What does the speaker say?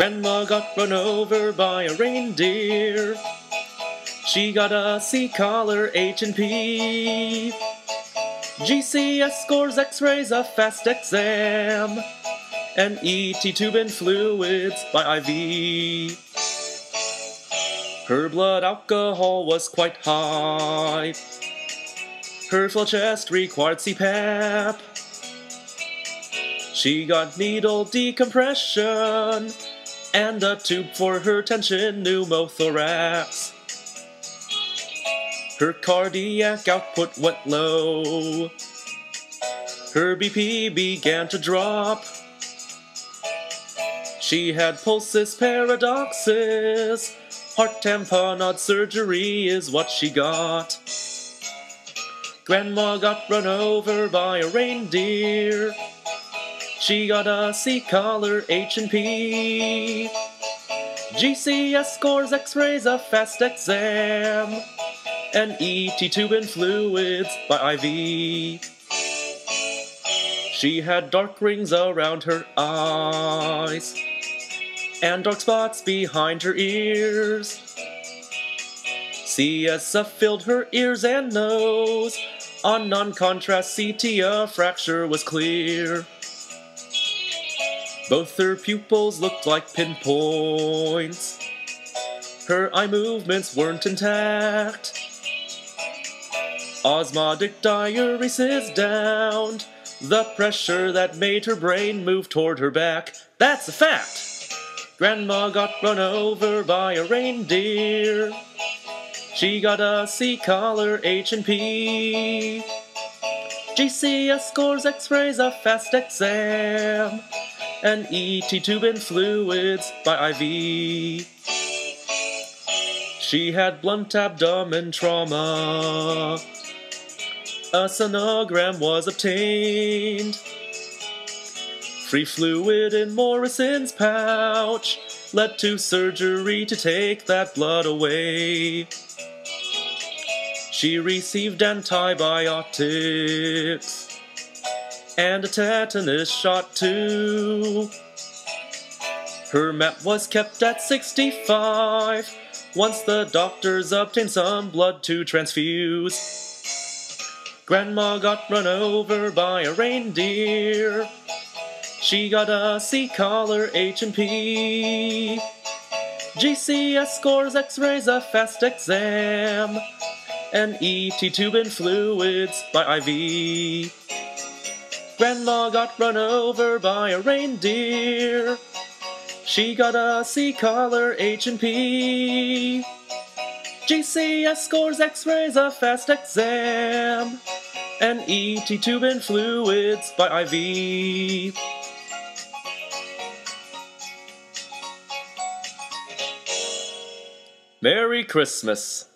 Grandma got run over by a reindeer. She got a C collar H and P. GCS scores X-rays a fast exam. And ET tube and fluids by IV. Her blood alcohol was quite high. Her flail chest required CPAP. She got needle decompression and a tube for her tension pneumothorax. Her cardiac output went low. Her BP began to drop. She had pulsus paradoxus. Heart tamponade surgery is what she got. Grandma got run over by a reindeer. She got a C collar H and P. GCS scores X-rays a fast exam. And ET tube and fluids by IV. She had dark rings around her eyes and dark spots behind her ears. CSF filled her ears and nose. On non-contrast CT, a fracture was clear. Both her pupils looked like pinpoints. Her eye movements weren't intact. Osmotic diuresis downed the pressure that made her brain move toward her back. That's a fact! Grandma got run over by a reindeer. She got a C collar H and P. GCS scores X-rays a fast exam. And ET tube and fluids by IV. She had blunt abdomen trauma. A sonogram was obtained. Free fluid in Morison's pouch led to surgery to take that blood away. She received antibiotics and a tetanus shot too. Her MAP was kept at 65 once the doctors obtained some blood to transfuse. Grandma got run over by a reindeer. She got a C collar H and P. GCS scores X-rays a fast exam. And ET tube and fluids by IV. Grandma got run over by a reindeer. She got a C collar H and P. GCS scores X-rays a fast exam. And ET tube and fluids by IV. Merry Christmas.